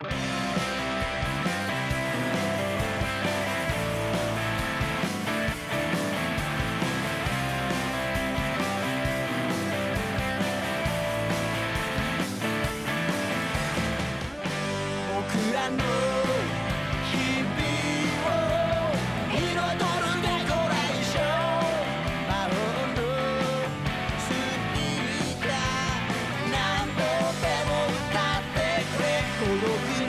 僕らのこの日